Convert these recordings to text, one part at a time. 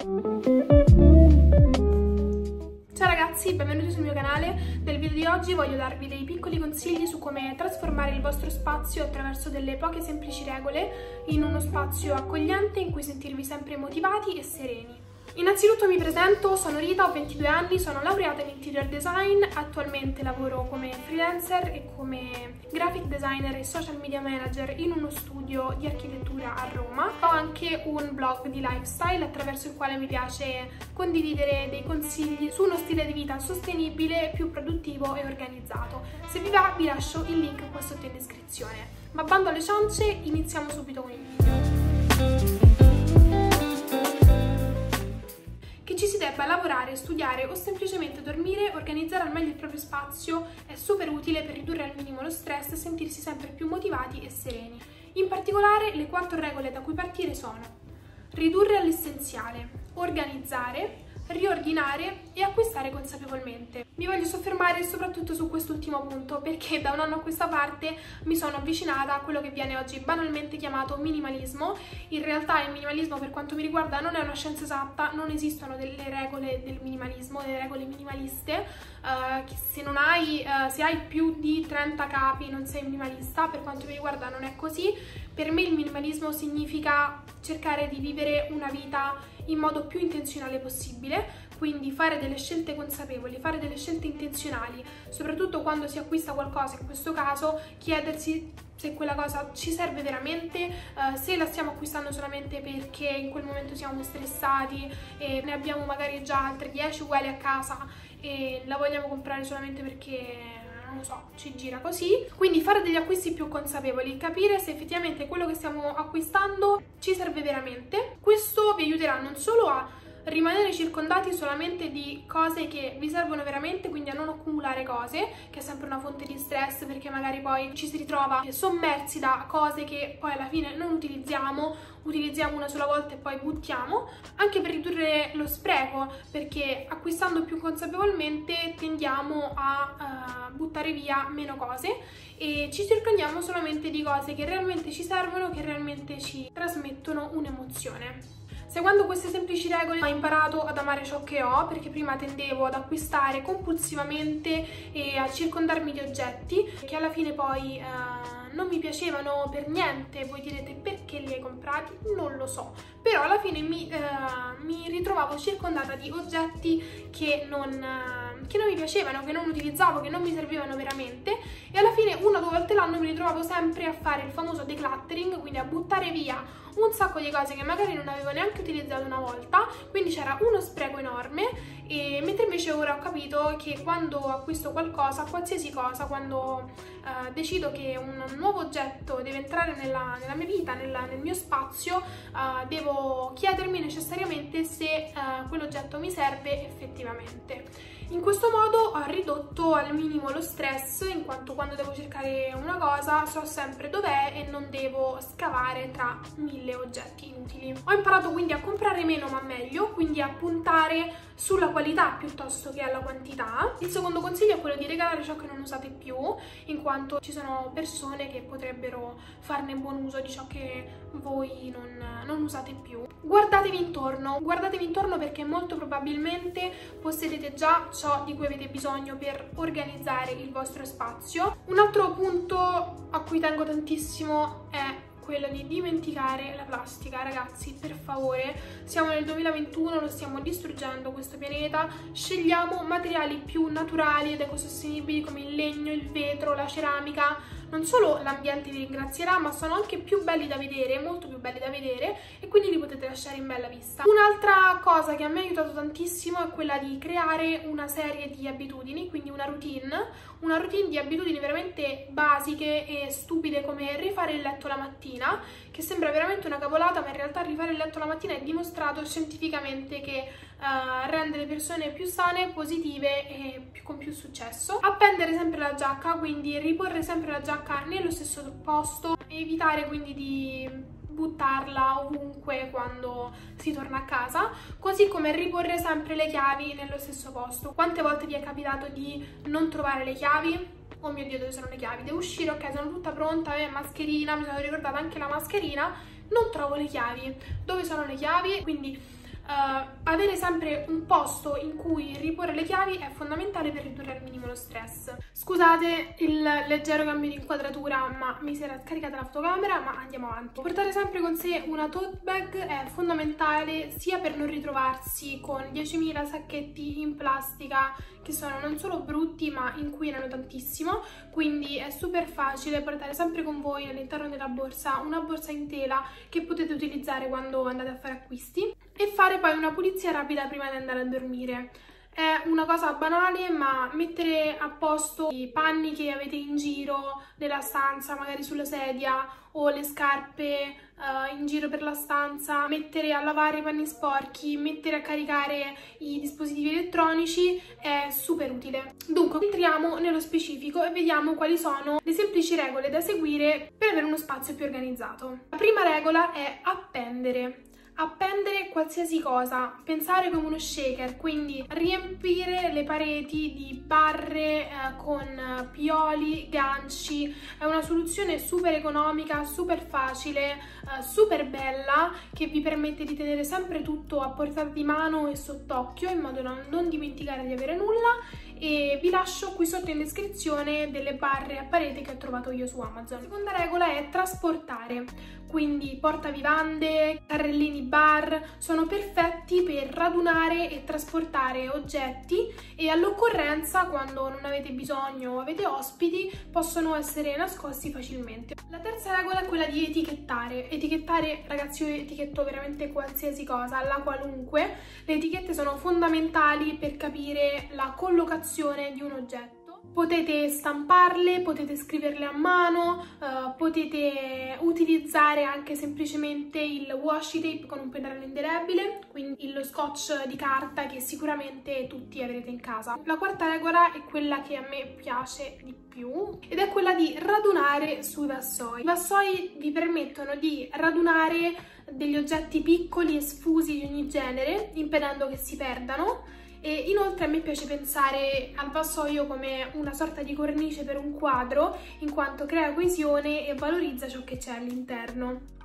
Ciao ragazzi, benvenuti sul mio canale. Nel video di oggi voglio darvi dei piccoli consigli su come trasformare il vostro spazio attraverso delle poche semplici regole in uno spazio accogliente in cui sentirvi sempre motivati e sereni. Innanzitutto mi presento, sono Rita, ho 22 anni, sono laureata in interior design, attualmente lavoro come freelancer e come graphic designer e social media manager in uno studio di architettura a Roma. Ho anche un blog di lifestyle attraverso il quale mi piace condividere dei consigli su uno stile di vita sostenibile, più produttivo e organizzato. Se vi va vi lascio il link qua sotto in descrizione. Ma bando alle ciance, iniziamo subito con il video. Ci si debba lavorare, studiare o semplicemente dormire, organizzare al meglio il proprio spazio è super utile per ridurre al minimo lo stress e sentirsi sempre più motivati e sereni. In particolare le quattro regole da cui partire sono ridurre all'essenziale, organizzare, riordinare e acquistare consapevolmente. Mi voglio soffermare soprattutto su quest'ultimo punto perché da un anno a questa parte mi sono avvicinata a quello che viene oggi banalmente chiamato minimalismo. In realtà il minimalismo per quanto mi riguarda non è una scienza esatta, non esistono delle regole del minimalismo, delle regole minimaliste. Uh, se hai, uh, se hai più di 30 capi non sei minimalista, per quanto mi riguarda non è così. Per me il minimalismo significa cercare di vivere una vita in modo più intenzionale possibile, quindi fare delle scelte consapevoli, fare delle scelte intenzionali, soprattutto quando si acquista qualcosa, in questo caso chiedersi se quella cosa ci serve veramente, uh, se la stiamo acquistando solamente perché in quel momento siamo stressati e ne abbiamo magari già altre 10 uguali a casa e la vogliamo comprare solamente perché non lo so, ci gira così. Quindi fare degli acquisti più consapevoli, capire se effettivamente quello che stiamo acquistando ci serve veramente. Questo vi aiuterà non solo a rimanere circondati solamente di cose che vi servono veramente, quindi a non accumulare cose, che è sempre una fonte di stress perché magari poi ci si ritrova sommersi da cose che poi alla fine non utilizziamo, utilizziamo una sola volta e poi buttiamo, anche per ridurre lo spreco, perché acquistando più consapevolmente tendiamo a uh, buttare via meno cose e ci circondiamo solamente di cose che realmente ci servono, che realmente ci trasmettono un'emozione. Seguendo queste semplici regole ho imparato ad amare ciò che ho perché prima tendevo ad acquistare compulsivamente e a circondarmi di oggetti che alla fine poi eh, non mi piacevano per niente. Voi direte perché li hai comprati? Non lo so. Però alla fine mi, eh, mi ritrovavo circondata di oggetti che non, eh, che non mi piacevano, che non utilizzavo, che non mi servivano veramente e alla fine una o due volte l'anno mi ritrovavo sempre a fare il famoso decluttering, quindi a buttare via un sacco di cose che magari non avevo neanche utilizzato una volta, quindi c'era uno spreco enorme, e mentre invece ora ho capito che quando acquisto qualcosa, qualsiasi cosa, quando uh, decido che un nuovo oggetto deve entrare nella, nella mia vita, nella, nel mio spazio, uh, devo chiedermi necessariamente se uh, quell'oggetto mi serve effettivamente. In questo modo ho ridotto al minimo lo stress in quanto quando devo cercare una cosa so sempre dov'è e non devo scavare tra mille oggetti inutili. Ho imparato quindi a comprare meno ma meglio, quindi a puntare sulla qualità piuttosto che alla quantità. Il secondo consiglio è quello di regalare ciò che non usate più, in quanto ci sono persone che potrebbero farne buon uso di ciò che voi non, non usate più. Guardatevi intorno, guardatevi intorno perché molto probabilmente possedete già ciò di cui avete bisogno per organizzare il vostro spazio. Un altro punto a cui tengo tantissimo è quello di dimenticare la plastica. Ragazzi per favore siamo nel 2021 lo stiamo distruggendo questo pianeta. Scegliamo materiali più naturali ed ecosostenibili come il legno, il vetro, la ceramica non solo l'ambiente vi ringrazierà ma sono anche più belli da vedere molto più belli da vedere e quindi li potete lasciare in bella vista. Un'altra cosa che a me ha aiutato tantissimo è quella di creare una serie di abitudini quindi una routine una routine di abitudini veramente basiche e stupide come rifare il letto la mattina, che sembra veramente una cavolata, ma in realtà rifare il letto la mattina è dimostrato scientificamente che uh, rende le persone più sane, positive e più, con più successo. Appendere sempre la giacca, quindi riporre sempre la giacca nello stesso posto, evitare quindi di buttarla ovunque quando si torna a casa, così come riporre sempre le chiavi nello stesso posto. Quante volte vi è capitato di non trovare le chiavi? Oh mio Dio, dove sono le chiavi? Devo uscire, ok, sono tutta pronta, eh, mascherina, mi sono ricordata anche la mascherina, non trovo le chiavi. Dove sono le chiavi? Quindi Uh, avere sempre un posto in cui riporre le chiavi è fondamentale per ridurre al minimo lo stress. Scusate il leggero cambio di inquadratura, ma mi si era scaricata la fotocamera, ma andiamo avanti. Portare sempre con sé una tote bag è fondamentale sia per non ritrovarsi con 10.000 sacchetti in plastica che sono non solo brutti ma inquinano tantissimo, quindi è super facile portare sempre con voi all'interno della borsa una borsa in tela che potete utilizzare quando andate a fare acquisti e fare poi una pulizia rapida prima di andare a dormire. È una cosa banale, ma mettere a posto i panni che avete in giro nella stanza, magari sulla sedia, o le scarpe uh, in giro per la stanza, mettere a lavare i panni sporchi, mettere a caricare i dispositivi elettronici è super utile. Dunque, entriamo nello specifico e vediamo quali sono le semplici regole da seguire per avere uno spazio più organizzato. La prima regola è appendere appendere qualsiasi cosa, pensare come uno shaker, quindi riempire le pareti di barre eh, con pioli, ganci, è una soluzione super economica, super facile, eh, super bella che vi permette di tenere sempre tutto a portata di mano e sott'occhio in modo da non dimenticare di avere nulla. E vi lascio qui sotto in descrizione delle barre a parete che ho trovato io su Amazon. La seconda regola è trasportare, quindi portavivande, carrellini bar, sono perfetti per radunare e trasportare oggetti e all'occorrenza quando non avete bisogno o avete ospiti possono essere nascosti facilmente. La terza regola è quella di etichettare. Etichettare, ragazzi, io etichetto veramente qualsiasi cosa, la qualunque. Le etichette sono fondamentali per capire la collocazione di un oggetto. Potete stamparle, potete scriverle a mano, uh, potete utilizzare anche semplicemente il washi tape con un pennarello indelebile, quindi lo scotch di carta che sicuramente tutti avrete in casa. La quarta regola è quella che a me piace di più ed è quella di radunare sui vassoi. I vassoi vi permettono di radunare degli oggetti piccoli e sfusi di ogni genere, impedendo che si perdano e inoltre a me piace pensare al vassoio come una sorta di cornice per un quadro in quanto crea coesione e valorizza ciò che c'è all'interno.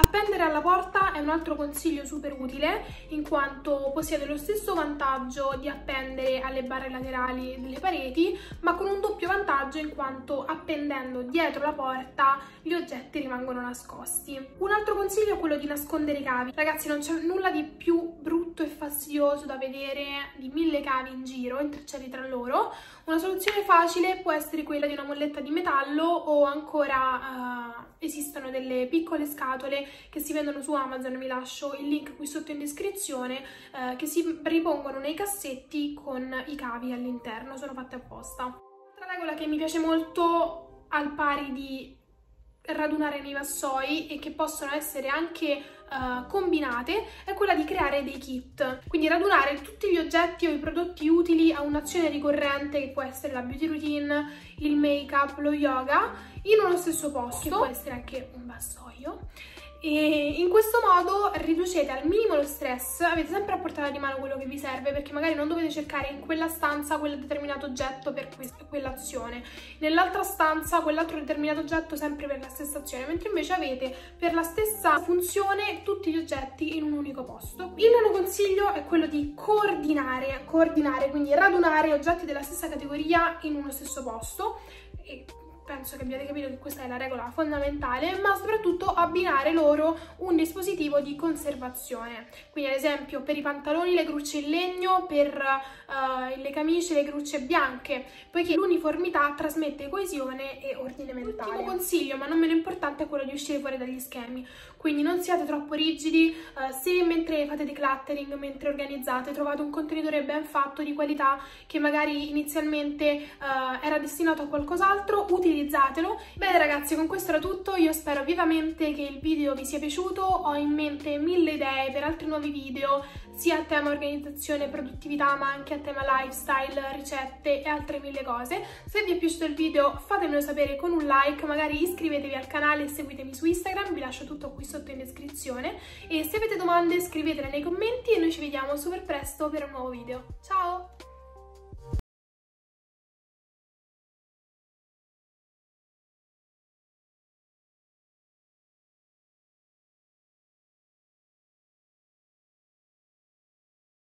Appendere alla porta è un altro consiglio super utile in quanto possiede lo stesso vantaggio di appendere alle barre laterali delle pareti ma con un doppio vantaggio in quanto appendendo dietro la porta gli oggetti rimangono nascosti. Un altro consiglio è quello di nascondere i cavi. Ragazzi non c'è nulla di più brutto e fastidioso da vedere di mille cavi in giro intrecciati tra loro. Una soluzione facile può essere quella di una molletta di metallo o ancora uh, esistono delle piccole scatole che si vendono su Amazon, vi lascio il link qui sotto in descrizione, eh, che si ripongono nei cassetti con i cavi all'interno, sono fatte apposta. Altra regola che mi piace molto al pari di radunare nei vassoi e che possono essere anche uh, combinate è quella di creare dei kit. Quindi radunare tutti gli oggetti o i prodotti utili a un'azione ricorrente che può essere la beauty routine, il make up, lo yoga in uno stesso posto, che può essere anche un vassoio e in questo modo riducete al minimo lo stress, avete sempre a portata di mano quello che vi serve perché magari non dovete cercare in quella stanza quel determinato oggetto per quell'azione, nell'altra stanza quell'altro determinato oggetto sempre per la stessa azione, mentre invece avete per la stessa funzione tutti gli oggetti in un unico posto. Il nono consiglio è quello di coordinare, coordinare, quindi radunare oggetti della stessa categoria in uno stesso posto penso che abbiate capito che questa è la regola fondamentale, ma soprattutto abbinare loro un dispositivo di conservazione. Quindi ad esempio per i pantaloni le grucce in legno, per uh, le camicie le grucce bianche, poiché l'uniformità trasmette coesione e ordine mentale. L'ultimo consiglio, ma non meno importante, è quello di uscire fuori dagli schemi. Quindi non siate troppo rigidi, uh, se mentre fate decluttering, mentre organizzate, trovate un contenitore ben fatto, di qualità, che magari inizialmente uh, era destinato a qualcos'altro, utilizzate utilizzatelo. Bene ragazzi, con questo era tutto, io spero vivamente che il video vi sia piaciuto, ho in mente mille idee per altri nuovi video, sia a tema organizzazione e produttività, ma anche a tema lifestyle, ricette e altre mille cose. Se vi è piaciuto il video fatemelo sapere con un like, magari iscrivetevi al canale e seguitemi su Instagram, vi lascio tutto qui sotto in descrizione. E se avete domande scrivetele nei commenti e noi ci vediamo super presto per un nuovo video. Ciao!